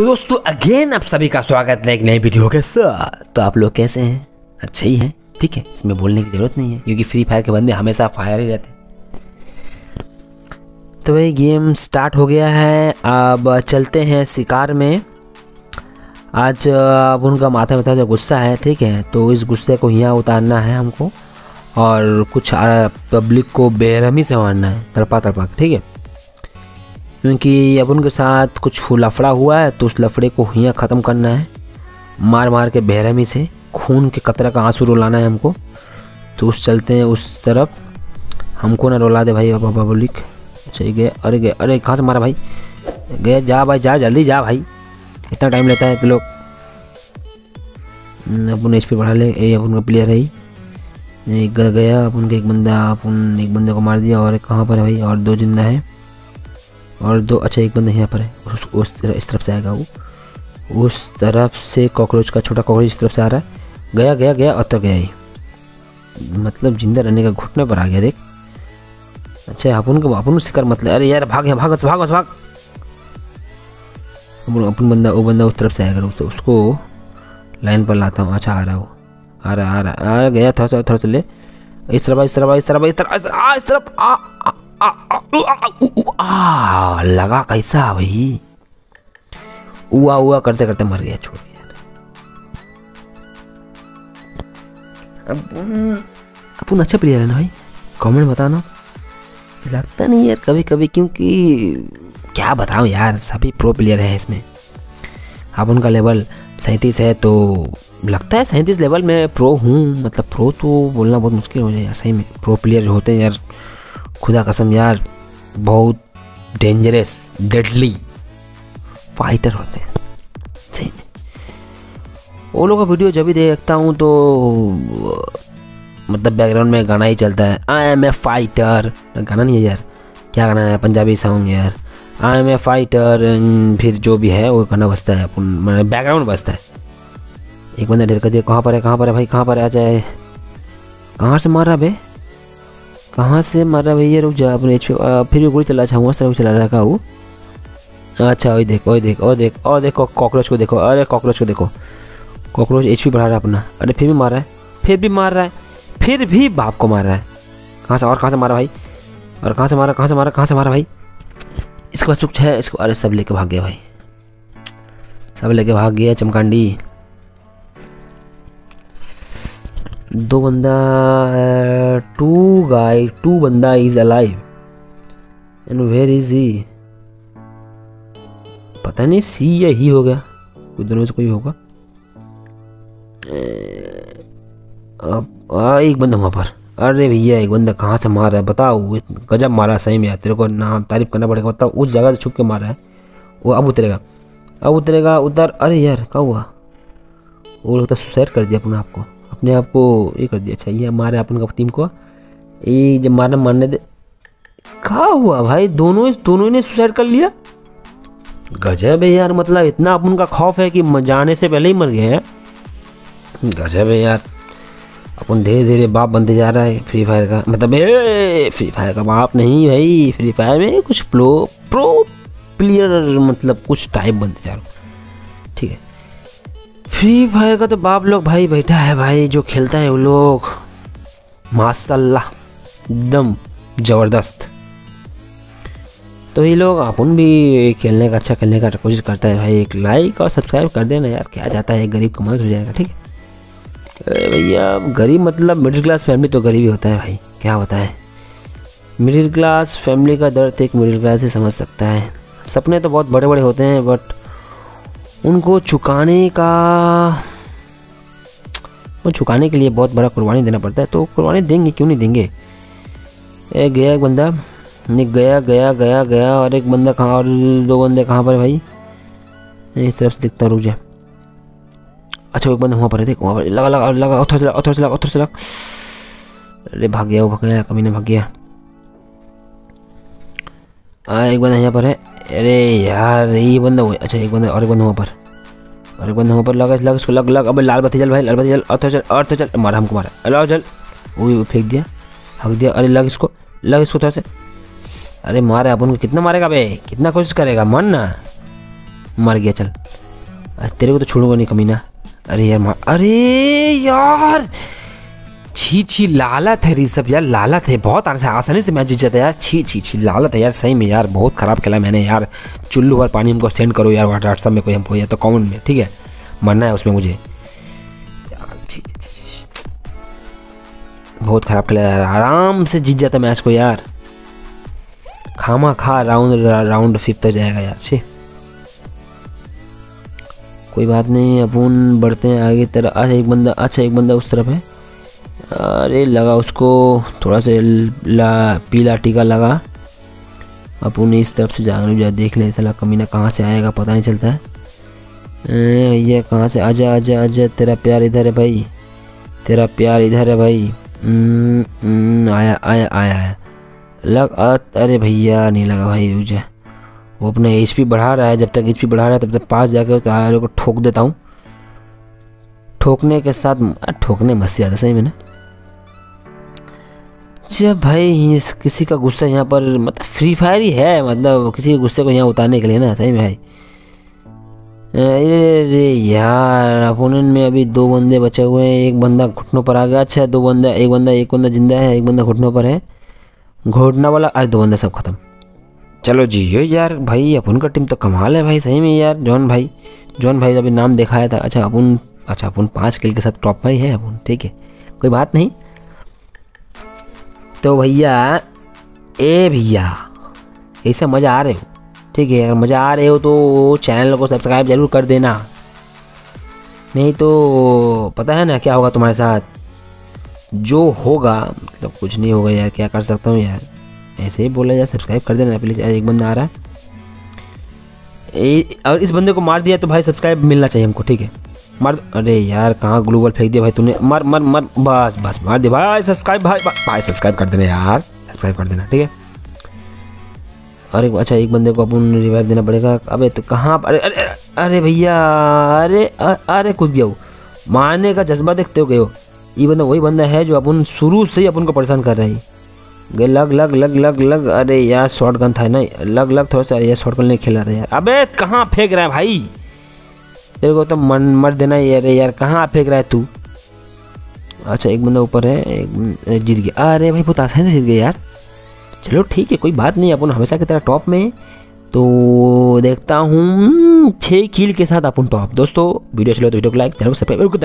तो दोस्तों अगेन आप सभी का स्वागत है एक नई वीडियो के साथ। तो आप लोग कैसे हैं? अच्छे ही हैं, ठीक है। इसमें बोलने की ज़रूरत नहीं है, क्योंकि फ्री फायर के बंदे हमेशा फायर ही रहते तो भाई गेम स्टार्ट हो गया है। अब चलते हैं शिकार में। आज, अब उनका माथा में जो गुस्सा है, ठीक है। तो इस गुस्से को यहाँ उतारना है हमको। और कुछ पब्लिक को बेरहमी से मारना है तड़पा तड़पा ठीक है। क्योंकि अब उनके साथ कुछ लफड़ा हुआ है तो उस लफड़े को यहाँ ख़त्म करना है। मार मार के बेरहमी से, खून के कतरा का आँसू रुलाना है हमको। तो उस चलते हैं उस तरफ़। हमको ना रुला दे भाई बाबा पब्लिक अच्छा ये गए, अरे गए, अरे कहाँ से मारा भाई? गए, जा भाई, जा, जल्दी जा भाई। इतना टाइम लेता है तो लोग। अपन एच पी बढ़ा ले। ये अपन का प्लेयर है एक गया अपन का एक बंदा अपन एक बंदे को मार दिया, और कहाँ पर है भाई? और दो ज़िंदा है। और दो अच्छा एक बंदा यहाँ पर है उस, उस इस तरफ़ से आएगा वो। उस तरफ़ से कॉकरोच का छोटा कॉकरोच इस तरफ़ से आ रहा है। गया गया गया और तो गया ही। मतलब ज़िंदा रहने का घुटने पर आ गया देख। अच्छा अपन को अपन शिकार मतलब अरे यार भाग यहाँ भाग बस, भाग। बस, भाग अपन बंदा वो बंदा उस तरफ़ से आएगा उसको उसको लाइन पर लाता हूँ। अच्छा आ रहा वो। आ रहा आ रहा आ गया थोड़ा सा थोड़ा सा ले। इस तरफ़ इस तरफ़ इस तरफ़ इस तरफ़ इस तरफ़ आ, इस तरफ़ आ। लगा कैसा भाई उआ उआ करते करते मर गया छोड़ यार अपन अच्छा प्लेयर है ना भाई कमेंट बताना लगता नहीं यार कभी कभी क्योंकि क्या बताऊँ यार सभी प्रो प्लेयर हैं इसमें अब उनका लेवल सैंतीस है तो लगता है सैंतीस लेवल में प्रो हूँ मतलब प्रो तो बोलना बहुत मुश्किल हो जाए यार सही में प्रो प्लेयर होते हैं यार खुदा कसम यार, बहुत डेंजरस डेडली फाइटर होते हैं। सही में। वो लोग का वीडियो जब भी देखता हूँ तो मतलब बैकग्राउंड में गाना ही चलता है आई एम ए फाइटर गाना नहीं है यार, क्या गाना है? पंजाबी सॉन्ग यार। आई एम ए फाइटर फिर जो भी है, वो गाना बजता है, अपन बैकग्राउंड बजता है। एक बंदा ढेर कर दिया, कहाँ पर है? कहाँ पर है भाई? कहाँ पर आ जाए? कहाँ से मार बे? कहाँ से मार रहा भैया? रुक जा, अपने एच फिर भी गोली चला अच्छा वहाँ से वो चला रहा का वो? अच्छा वही देख वही देख, और देख, और देखो, कॉकरोच को देखो, अरे कॉकरोच को देखो। कॉकरोच एचपी बढ़ा रहा है अपना। अरे फिर भी मार रहा है, फिर भी मार रहा है, फिर भी बाप को मार रहा है। कहाँ से, और कहाँ से मारा भाई? और कहाँ से मारा, कहाँ से मारा, कहाँ से मारा भाई? इसके पास कुछ है, इसको, अरे सब लेके भाग गया भाई। सब लेके भाग गया, चमकांडी। दो बंदा टू गाय टू बंदा is alive and where is he पता नहीं सी या ही हो गया। कोई दोनों से कोई होगा। अब आ, एक बंदा वहाँ पर। अरे भैया एक बंदा कहाँ से मार रहा है? बताओ गजब मारा है सही में तेरे को नाम तारीफ़ करना पड़ेगा बताओ उस जगह से छुप के मारा है। वो अब उतरेगा। अब उतरेगा उधर अरे यार क्या हुआ? वो लोग तो सुसाइड कर दिया अपने आप को। अपने आप को ये कर दिया। अच्छा ये मारे अपन का टीम को। ये जब मारना, मारने दे। कहा हुआ भाई? दोनों दोनों ने सुसाइड कर लिया? गजब है यार मतलब इतना अपन का खौफ है कि जाने से पहले ही मर गए हैं। गजब है यार। अपन धीरे धीरे बाप बनते जा रहा है फ्री फायर का। मतलब ए फ्री फायर का बाप नहीं भाई। फ्री फायर में कुछ प्रो प्रो प्लेयर मतलब कुछ टाइप बनते जा रहा हूँ। ठीक है। फ्री फायर का तो बाप लोग भाई बैठा है भाई, जो खेलता है वो लोग। माशाल्लाह, एकदम ज़बरदस्त। तो ये लोग अपन भी खेलने का अच्छा खेलने का कोशिश करता है भाई। एक लाइक और सब्सक्राइब कर देना यार, क्या जाता है, गरीब को मदद हो जाएगा, ठीक है? भैया, गरीब मतलब मिडिल क्लास फैमिली तो गरीब ही होता है भाई, क्या होता है? मिडिल क्लास फैमिली का दर्द एक मिडिल क्लास ही समझ सकता है। सपने तो बहुत बड़े बड़े होते हैं बट उनको चुकाने का, वो चुकाने के लिए बहुत बड़ा कुर्बानी देना पड़ता है। तो कुर्बानी देंगे, क्यों नहीं देंगे? ए, गया एक बंदा। नहीं, गया गया गया गया, और एक बंदा कहाँ, और दो बंदे कहाँ पर भाई? इस तरफ़ से दिखता, रुक जा। अच्छा एक बंदा वहाँ पर है, देख, वहाँ पर। लगा लगा लगा, उधर से लगा, उधर से लगा, उधर से लगा। अरे, भाग गया वो, भाग गया कभी ने भाग गया। हाँ एक बंदा यहाँ पर है। अरे यार, ये बंदा हुआ अच्छा एक बंदा और एक बंदा वहाँ पर। और एक बंदा वहाँ पर, लगा लग इसको लग लग, अबे लाल बत्ती चल भाई, लाल बत्ती चल और तो चल और तो चल मारा हमको, मारा। और चल वो भी फेंक दिया हक दिया। अरे, लग इसको लग इसको थोड़ा से। अरे, मारे अपन को कितना मारेगा बे? कितना कोशिश करेगा, मन ना। मर गया, चल। तेरे को तो छोड़ूँगा नहीं, कमीना। अरे, यार, मार अरे, यार! छी छी लालत है ऋषभ यार लालत है बहुत आसानी से मैच जीत जाता है यार। छी छी छी लालत है यार, सही में यार, बहुत ख़राब खेला मैंने यार। चुल्लू और पानी हमको सेंड करो यार व्हाट्सअप में कोई हमको या तो कमेंट में, ठीक है? मरना है उसमें मुझे। बहुत ख़राब खेला यार, आराम से जीत जाता मैच को यार। खामा खा राउंड राउंड फिफ्थ तक जाएगा यार, छी। कोई बात नहीं, अपन बढ़ते हैं आगे तरह अच्छा एक बंदा अच्छा एक बंदा उस तरफ़ है। अरे लगा उसको थोड़ा सा ला पीला टीका लगा। अपन इस तरफ़ से जाने जा देख ले साला कमीना कहाँ से आएगा पता नहीं चलता। है ये कहाँ से आजा आजा आजा तेरा प्यार इधर है भाई। तेरा प्यार इधर है भाई। हम्म, हम्म, आया आया आया लग अरे भैया नहीं लगा भाई जा वो अपना एच बढ़ा रहा है जब तक एच बढ़ा रहा है तब तक पास जाकर उस तारे को ठोक देता हूँ। ठोकने के साथ ठोकने मस्त आता सही में ना? जब भाई इस किसी का गुस्सा यहाँ पर मतलब फ्री फायर ही है मतलब किसी के गुस्से को यहाँ उतारने के लिए ना, सही में भाई? अरे यार, अपोनेंट में अभी दो बंदे बचे हुए हैं, एक बंदा घुटनों पर आ गया अच्छा दो बंदा, एक बंदा एक बंदा ज़िंदा है, एक बंदा घुटनों पर है। घुटना वाला आज दो बंदा सब खत्म। चलो जी यो यार, भाई, अपन का टीम तो कमाल है भाई, सही में यार, जॉन भाई जॉन भाई अभी नाम दिखाया था अच्छा अपन अच्छा अपन पाँच किल के साथ टॉप में ही है अपन, ठीक है, कोई बात नहीं। तो भैया, ए भैया, ऐसे मज़ा आ रहे हो? ठीक है, अगर मज़ा आ रहे हो तो चैनल को सब्सक्राइब ज़रूर कर देना। नहीं तो पता है ना क्या होगा तुम्हारे साथ? जो होगा मतलब कुछ नहीं होगा यार, क्या कर सकता हूँ यार? ऐसे ही बोला यार सब्सक्राइब कर देना प्लीज़ एक बंदा आ रहा है। अगर इस बंदे को मार दिया तो भाई सब्सक्राइब मिलना चाहिए हमको, ठीक है? मार, अरे यार, कहाँ ग्लूबल फेंक दिया भाई तूने? मर मर मर, बस बस, मार दे भाई सब्सक्राइब भाई भाई सब्सक्राइब कर देना यार सब्सक्राइब कर देना, ठीक है? अरे अच्छा एक बंदे को अपन रिवाइव देना पड़ेगा। अबे तो कहाँ अरे अरे अरे भैया, अरे अरे, कूद गया वो। मारने का जज्बा देखते हो गए हो। ये बंदा, वही बंदा है जो अपन शुरू से ही अपन को परेशान कर रहा है। गए लग लग लग लग लग, अरे यार शॉर्ट गन था ना। लग लग, थोड़ा सा, यार शॉर्ट गन नहीं खेला था यार। अबे, कहाँ फेंक रहा है भाई? तेरे को तो मन मर देना यार यार, कहाँ फेंक रहा है तू? अच्छा एक बंदा ऊपर है, एक जीत गया। अरे भाई, बहुत आसानी से जीत गया यार। चलो ठीक है, कोई बात नहीं, अपन हमेशा की तरह टॉप में तो देखता हूँ छः कील के साथ अपन टॉप। दोस्तों, वीडियो चलो तो वीडियो को लाइक चलो सब्सक्राइब कर